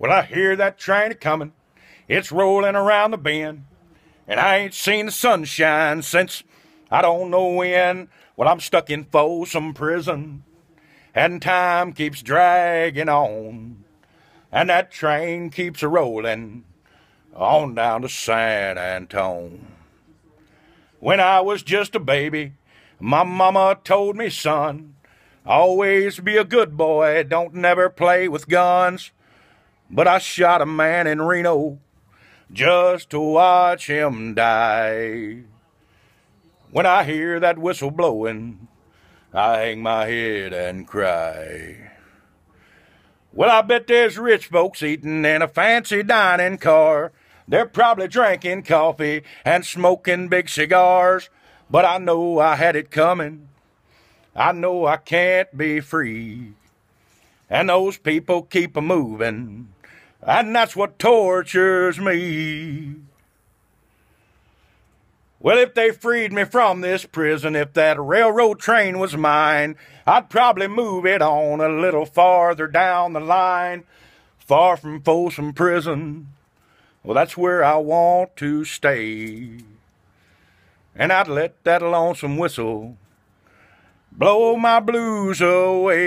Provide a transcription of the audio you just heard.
Well, I hear that train a coming. It's rolling around the bend. And I ain't seen the sunshine since I don't know when. Well, I'm stuck in Folsom Prison. And time keeps dragging on. And that train keeps a rolling on down to San Antone. When I was just a baby, my mama told me, son, always be a good boy, don't never play with guns. But I shot a man in Reno just to watch him die. When I hear that whistle blowing, I hang my head and cry. Well, I bet there's rich folks eating in a fancy dining car. They're probably drinking coffee and smoking big cigars. But I know I had it coming. I know I can't be free. And those people keep a moving and that's what tortures me. Well, if they freed me from this prison, if that railroad train was mine, I'd probably move it on a little farther down the line, far from Folsom Prison. Well, that's where I want to stay. And I'd let that lonesome whistle blow my blues away.